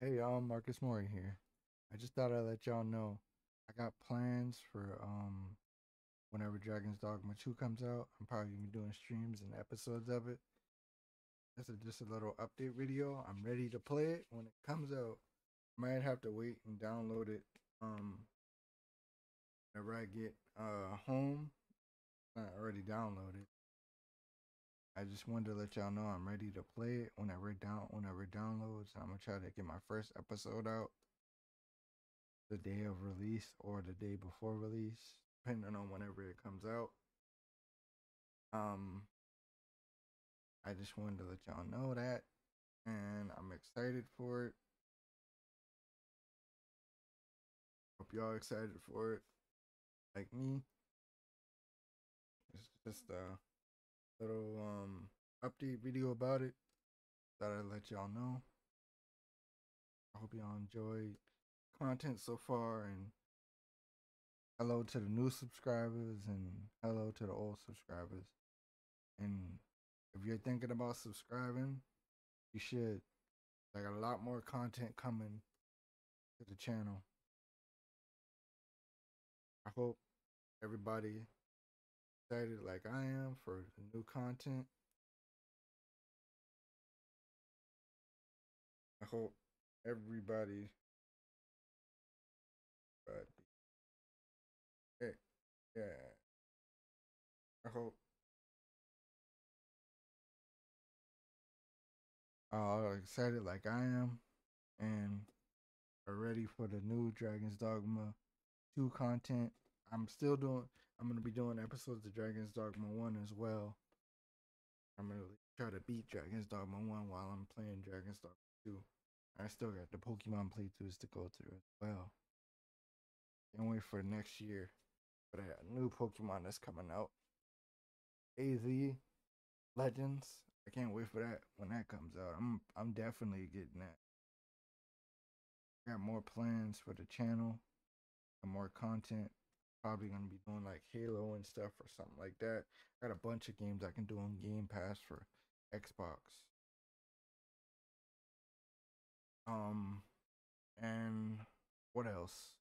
Hey y'all, Marcus Mori here. I just thought I'd let y'all know I got plans for um whenever Dragon's Dogma 2 comes out. I'm probably gonna be doing streams and episodes of it. This is just a little update video. I'm ready to play it when it comes out. Might have to wait and download it um whenever I get uh home. I already downloaded. I just wanted to let y'all know I'm ready to play it whenever it down whenever it downloads. I'm gonna try to get my first episode out the day of release or the day before release, depending on whenever it comes out. Um, I just wanted to let y'all know that, and I'm excited for it. Hope y'all excited for it, like me. It's just a little um update video about it. Thought I'd let y'all know. I hope y'all enjoyed content so far and hello to the new subscribers and hello to the old subscribers. And if you're thinking about subscribing, you should. I got a lot more content coming to the channel. I hope everybody excited like I am for new content. I hope everybody but hey, yeah. I hope are excited like I am and are ready for the new Dragon's Dogma 2 content. I'm still doing I'm gonna be doing episodes of Dragon's Dogma 1 as well. I'm gonna try to beat Dragon's Dogma 1 while I'm playing Dragon's Dogma 2. I still got the Pokemon playthroughs to go through as well. Can't wait for next year for a new Pokemon that's coming out. AZ Legends. I can't wait for that when that comes out. I'm I'm definitely getting that. Got more plans for the channel and more content. Probably gonna be doing like Halo and stuff or something like that. I Got a bunch of games I can do on Game Pass for Xbox. Um and what else?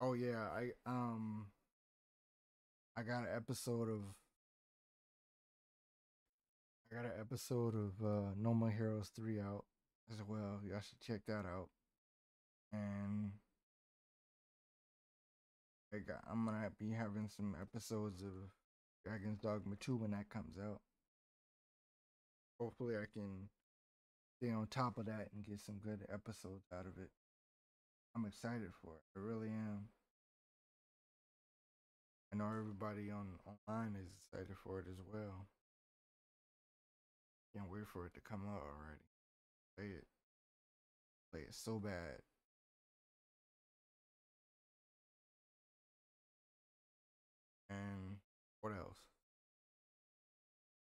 Oh yeah, I um I got an episode of I got an episode of uh No More Heroes 3 out as well. Y'all should check that out. And Got, I'm gonna be having some episodes of Dragon's Dogma 2 when that comes out. Hopefully I can stay on top of that and get some good episodes out of it. I'm excited for it. I really am. I know everybody on online is excited for it as well. Can't wait for it to come out already. Play it. Play it so bad.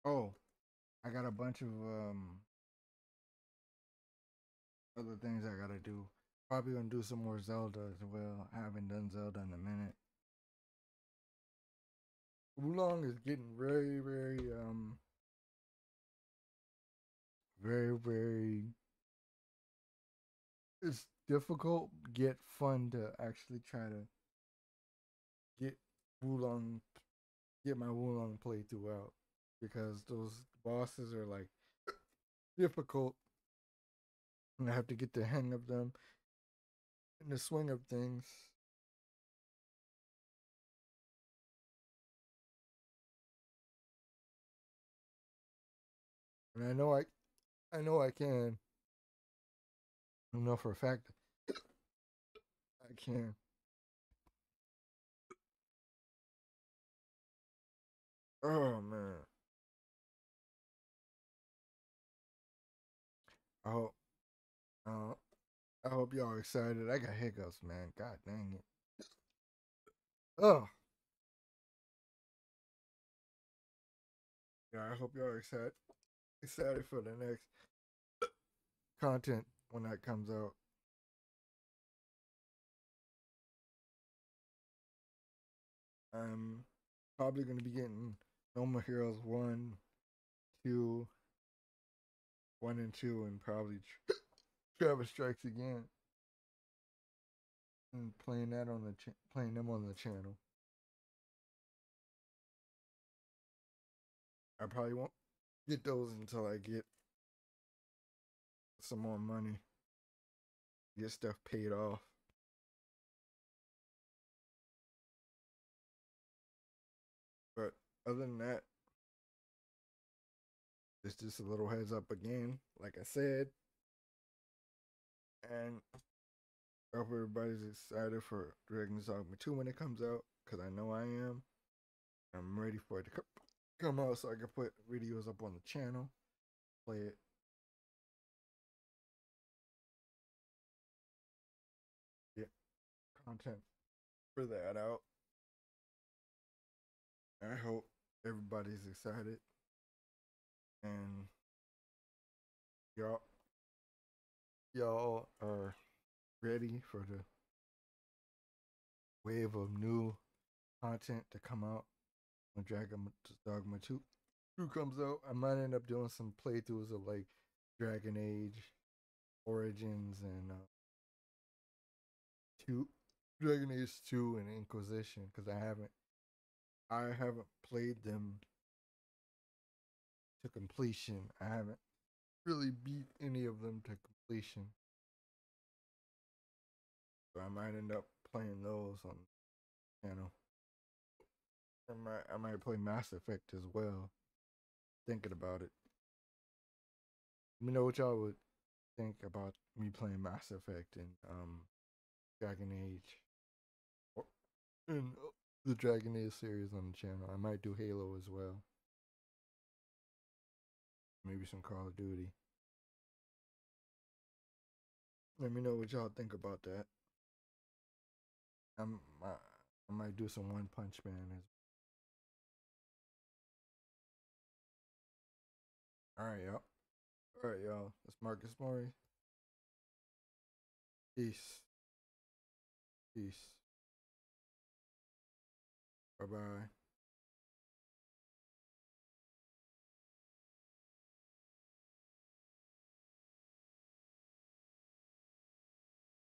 Oh, I got a bunch of um other things I gotta do. Probably gonna do some more Zelda as well. I haven't done Zelda in a minute. Wo Long is getting very, very, um, very, very. It's difficult yet fun to actually try to get Wo Long, get my Wo Long playthrough out because those bosses are like difficult, and I have to get the hang of them and the swing of things. And I know I I know I can. I know for a fact I can. Oh man. I hope uh, I hope y'all excited. I got hiccups, man. God dang it. Oh. Yeah, I hope y'all excited excited for the next content when that comes out. I'm probably going to be getting No More Heroes 1, 2, 1 and 2, and probably Travis Strikes Again. And playing that on the cha- playing them on the channel. I probably won't get those until I get some more money. Get stuff paid off. But other than that, it's just a little heads up again, like I said. And I hope everybody's excited for Dragon's Dogma 2 when it comes out, because I know I am. I'm ready for it to come out so I can put videos up on the channel, play it. Yeah, content for that out. I hope everybody's excited and y'all y'all are ready for the wave of new content to come out when Dragon Dogma 2, 2 comes out. I might end up doing some playthroughs of like Dragon Age Origins and uh, two Dragon Age 2 and Inquisition because I haven't I haven't played them to completion. I haven't really beat any of them to completion. So I might end up playing those on the channel. I might I might play Mass Effect as well. Thinking about it. Let me know what y'all would think about me playing Mass Effect and um Dragon Age. Or, and uh, the Dragon Age series on the channel. I might do Halo as well. Maybe some Call of Duty. Let me know what y'all think about that. I'm, I, I might do some One Punch Man as All right, y'all. All right, y'all. That's Marcus Mori. Peace. Peace. Bye bye.